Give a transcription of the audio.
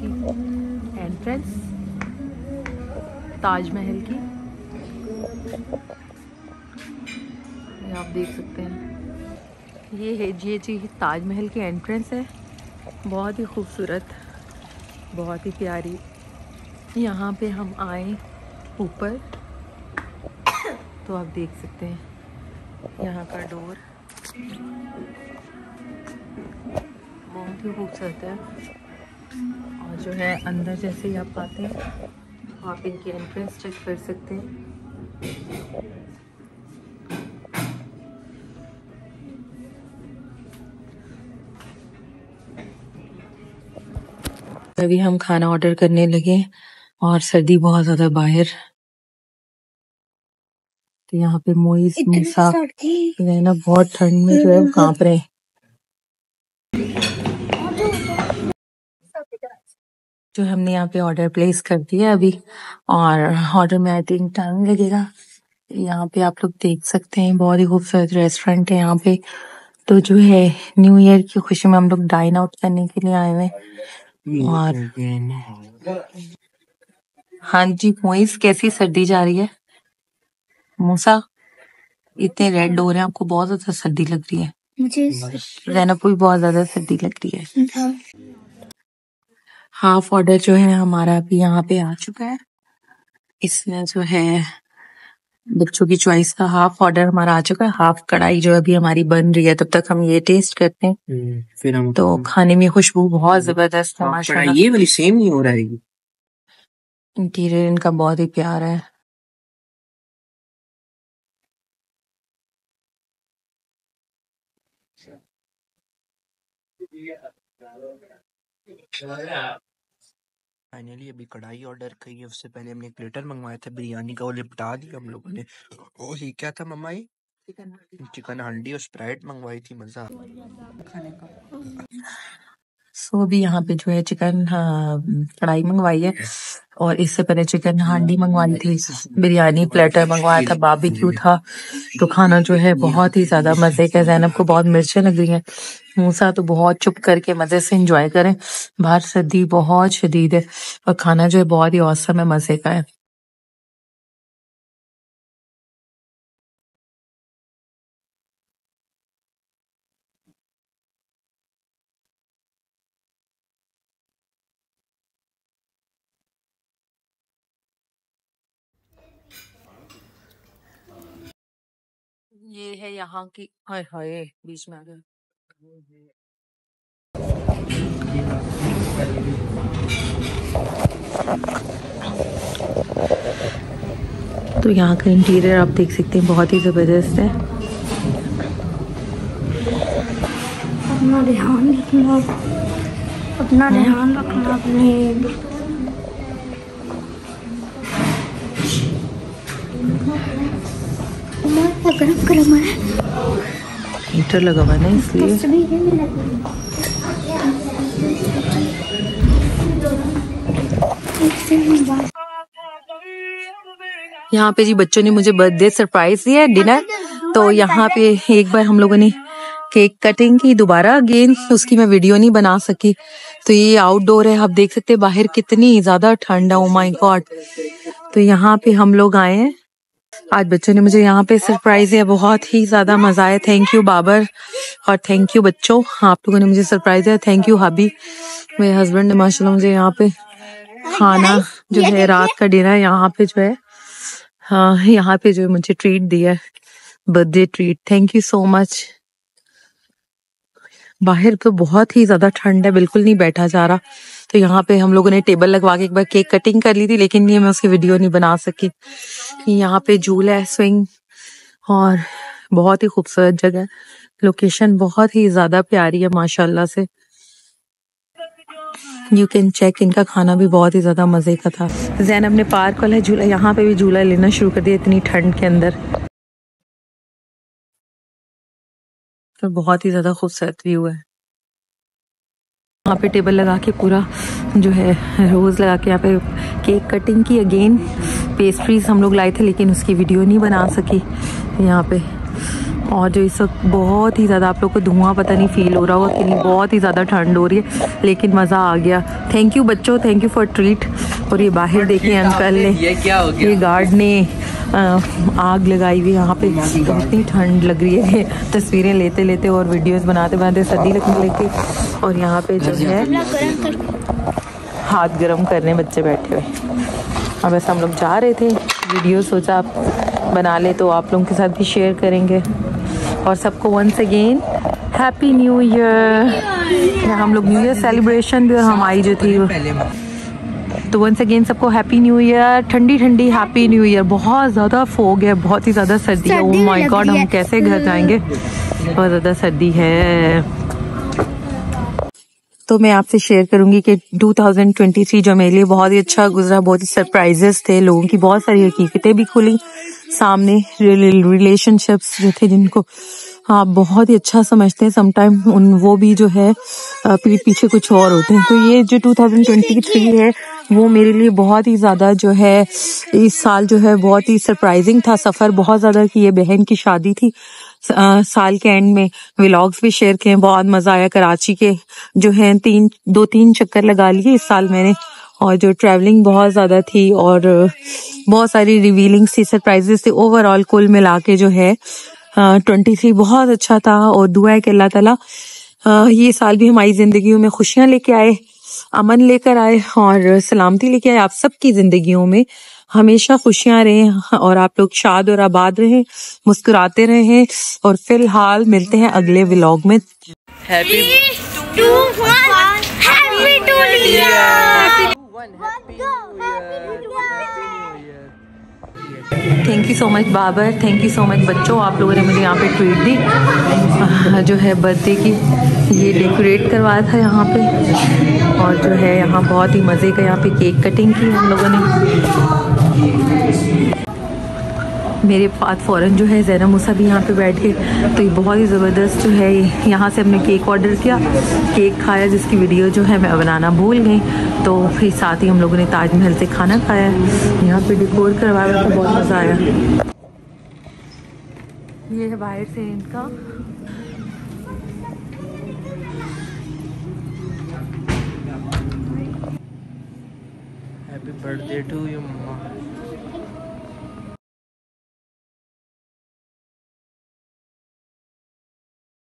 Entrance Taj Mahal की। आप देख सकते हैं। ये है, ये जी ताजमहल की एंट्रेंस है। बहुत ही खूबसूरत, बहुत ही प्यारी। यहाँ पे हम आए ऊपर। तो आप देख सकते हैं, यहाँ का डोर बहुत ही खूबसूरत है। और जो है अंदर जैसे ही आप आते हैं आप इनकी एंट्रेंस चेक कर सकते हैं। अभी हम खाना ऑर्डर करने लगे और सर्दी बहुत ज़्यादा बाहर। तो यहाँ पे मोइस मूसा है ना बहुत ठंड में जो है काँप रहे हैं। जो हमने यहाँ पे ऑर्डर प्लेस कर दिया अभी। और ऑर्डर में आई थिंक टाइम लगेगा। यहाँ पे आप लोग देख सकते हैं बहुत ही खूबसूरत रेस्टोरेंट है यहाँ पे। तो जो है न्यू ईयर की खुशी में हम लोग डाइन आउट करने के लिए आए हुए और हाँ जी मोइस कैसी सर्दी जा रही है? मूसा इतने रेड हो रहे हैं आपको बहुत ज़्यादा सर्दी लग रही है। मुझे जैनब को भी बहुत ज़्यादा सर्दी लग रही है। हाँ, हाफ़ ऑर्डर जो है हमारा अभी यहाँ पे आ चुका है। इसमें जो है बच्चों की चॉइस का हाफ़ ऑर्डर हमारा आ चुका है। हाफ़ कढ़ाई जो अभी हमारी बन रही है तब तक हम ये टेस्ट करते हैं। हम्म, फिर हम तो खाने में खुशबू बहुत ज़बरदस्त है ये वाली सेम नहीं हो रहा। इंटीरियर इनका बहुत ही प्यारा है। फाइनली अभी कढ़ाई ऑर्डर की है उससे पहले हमने एक प्लेटर मंगवाया था बिरयानी का वो लिपटा दिया हम लोगों ने ओ ये क्या था मम्मा ये चिकन हांडी और स्प्राइट मंगवाई थी मज़ा आ गया। सो अभी यहाँ पे जो है चिकन हाँ, कढ़ाई मंगवाई है और इससे पहले चिकन हांडी मंगवाई थी बिरयानी प्लेटर मंगवाया था बारबेक्यू था तो खाना जो है बहुत ही ज़्यादा मज़े का है। जैनब को बहुत मिर्चें लग रही हैं मूसा तो बहुत चुप करके मज़े से एंजॉय करें। बाहर सर्दी बहुत शदीद है और खाना जो है बहुत ही औसम है, मज़े का है। ये है यहाँ की, हाय हाय, बीच में आ गया। तो यहाँ का इंटीरियर आप देख सकते हैं बहुत ही ज़बरदस्त है। अपना ध्यान रखना अपना ध्यान रखना अपने। गरम गरम है। हीटर लगा हुआ ना इसलिए। यहाँ पे जी बच्चों ने मुझे बर्थडे सरप्राइज़ दिया है डिनर तो यहाँ पे एक बार हम लोगों ने केक कटिंग की, दोबारा अगेन उसकी मैं वीडियो नहीं बना सकी। तो ये आउटडोर है, आप देख सकते हैं बाहर कितनी ज़्यादा ठंड है। ओ माय गॉड तो यहाँ पे हम लोग आए हैं। आज बच्चों ने मुझे यहाँ पे सरप्राइज़ दिया, बहुत ही ज़्यादा मज़ा आया। थैंक यू बाबर, और थैंक यू बच्चों। आप लोगों ने मुझे सरप्राइज़ दिया। Thank you hubby. मेरे हस्बैंड ने, माशाल्लाह, मुझे यहाँ पे खाना जो है, रात का डिनर यहाँ पे जो है हाँ यहाँ पे जो है मुझे ट्रीट दिया birthday treat thank you so much बाहर तो बहुत ही ज़्यादा ठंड है, बिल्कुल नहीं बैठा जा रहा। तो यहाँ पे हम लोगों ने टेबल लगवा के एक बार केक कटिंग कर ली थी, लेकिन ये मैं उसकी वीडियो नहीं बना सकी। यहाँ पे झूला है स्विंग और बहुत ही खूबसूरत जगह है। लोकेशन बहुत ही ज़्यादा प्यारी है, माशाल्लाह से। यू कैन चेक इनका खाना भी बहुत ही ज़्यादा मज़े का था। जैनब ने पार्क वाला झूला, यहाँ पे भी झूला लेना शुरू कर दिया इतनी ठंड के अंदर। तो बहुत ही ज़्यादा खूबसूरत व्यू है। यहाँ पे टेबल लगा के पूरा जो है रोज लगा के यहाँ पे केक कटिंग की अगेन। पेस्ट्रीज हम लोग लाए थे लेकिन उसकी वीडियो नहीं बना सकी यहाँ पे। और जो इस वक्त बहुत ही ज़्यादा आप लोग को धुआँ पता नहीं फील हो रहा होगा कि नहीं बहुत ही ज़्यादा ठंड हो रही है लेकिन मज़ा आ गया। थैंक यू बच्चों थैंक यू फॉर ट्रीट और ये बाहर देखिए अंकल ने ये क्या ये गार्ड ने आग लगाई हुई, यहाँ पे इतनी ठंड लग रही है। तस्वीरें लेते लेते और वीडियोस बनाते बनाते सर्दी लगने लगी। और यहाँ पे जो है, हाथ गर्म करने बच्चे बैठे हुए। अब ऐसा हम लोग जा रहे थे, वीडियो सोचा आप बना ले तो आप लोगों के साथ भी शेयर करेंगे। और सबको once again happy new year हम लोग न्यू ईयर सेलिब्रेशन भी और हमारी जो थी तो वंस अगेन सबको हैप्पी न्यू ईयर ठंडी ठंडी हैप्पी न्यू ईयर बहुत ज़्यादा फोग है बहुत ही ज़्यादा सर्दी है. ओ माय गॉड हम। कैसे घर जाएँगे? बहुत ज़्यादा सर्दी है। तो मैं आपसे शेयर करूँगी कि 2023 जो मेरे लिए बहुत ही अच्छा गुजरा बहुत ही सरप्राइजेस थे लोगों की बहुत सारी हकीकतें भी खुली सामने रिलेशनशिप्स जो थे जिनको आप बहुत ही अच्छा समझते हैं समटाइम उन वो भी जो है पीठ पीछे कुछ और होते हैं। तो ये जो 2023 है वो मेरे लिए बहुत ही ज़्यादा जो है, इस साल जो है बहुत ही सरप्राइजिंग था सफ़र। बहुत ज़्यादा कि ये बहन की शादी थी साल के एंड में। व्लॉग्स भी शेयर किए, बहुत मज़ा आया कराची के जो है, तीन, दो तीन चक्कर लगा लिए इस साल मैंने। और जो ट्रैवलिंग बहुत ज़्यादा थी और बहुत सारी रिवीलिंग थी सरप्राइजेस थी। ओवरऑल कुल मिला के जो है ट्वेंटी थ्री बहुत अच्छा था। और दुआ है कि अल्लाह ताला ये साल भी हमारी जिंदगियों में खुशियाँ लेके आए। अमन लेकर आए और सलामती लेके आए। आप सबकी जिंदगियों में हमेशा खुशियाँ रहें और आप लोग शाद और आबाद रहें मुस्कुराते रहें और फ़िलहाल मिलते हैं अगले व्लॉग में। Happy happy thank you so much Babar thank you so much बच्चों। आप लोगों ने मुझे यहाँ पे ट्वीट दी। जो है बर्थडे की। ये डेकोरेट करवाया था यहाँ पे। और जो है यहाँ बहुत ही मज़े का यहाँ पे केक कटिंग की हम लोगों ने। मेरे पास फ़ौरन जो है जैना मूसा भी यहाँ पे बैठ। गए तो ये बहुत ही ज़बरदस्त जो है, यहाँ से हमने केक ऑर्डर किया। केक खाया, जिसकी वीडियो जो है मैं बनाना भूल गई। तो फिर साथ ही हम लोगों ने ताजमहल से खाना खाया। यहाँ पे डिकोर करवाया तो बहुत मज़ा आया। ये है बाहर से इनका। Happy birthday to you mamma